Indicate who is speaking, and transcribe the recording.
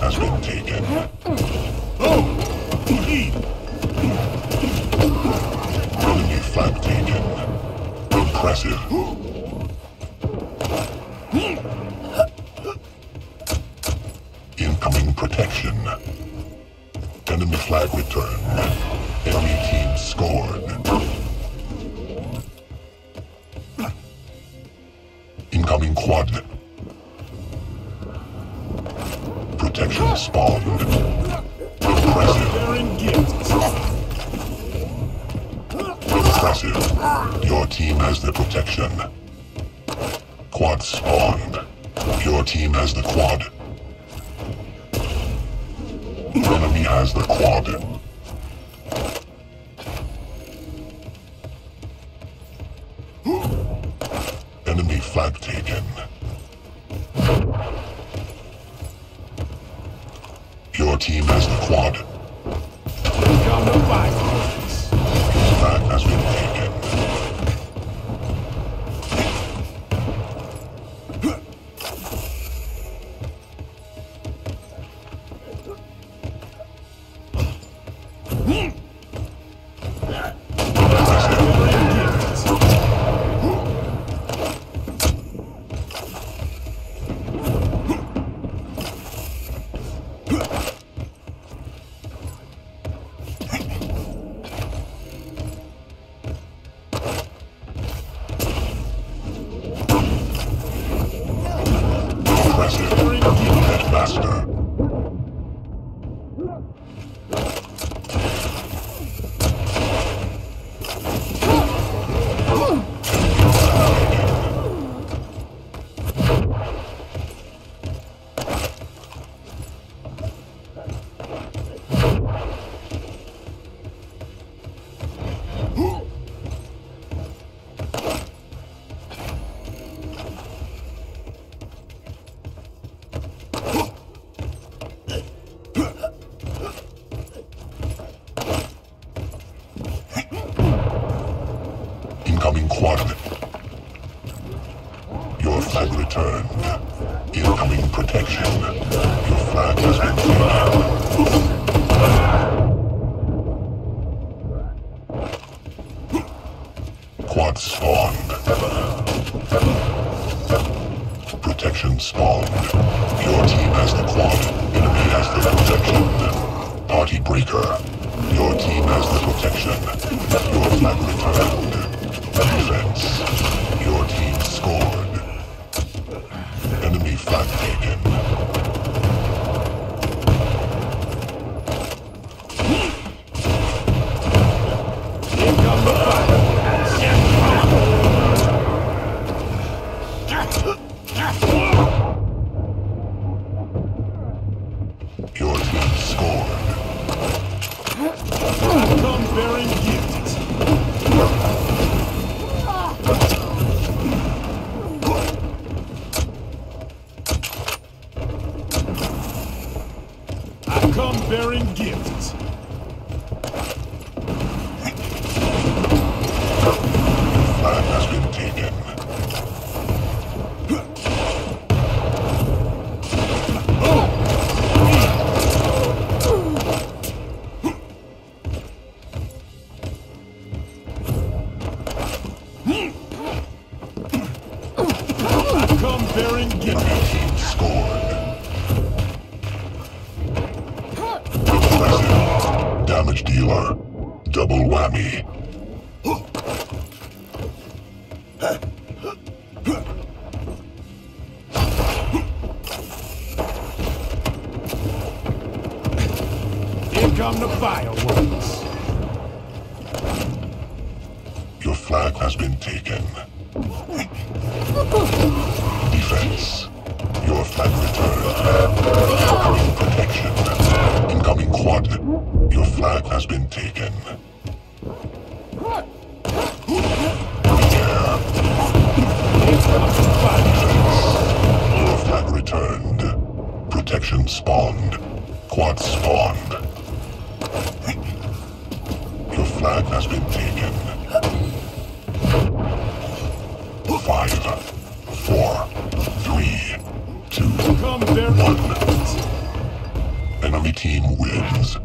Speaker 1: has been taken. Enemy flag taken. Impressive. Incoming protection. Enemy flag return. Enemy team scored. Incoming quad. Your team has the protection. Quad spawned. Your team has the quad. Enemy has the quad. Team has the quad. Incoming quad. Your flag returned. Incoming protection. Your flag has been taken. Your flag has been taken. Defense. Your flag returned. Incoming protection. Incoming quad. Your flag has been taken. Your flag returned. Protection spawned. Quad spawned. Your flag has been taken. Five, four, two, one. Enemy team wins.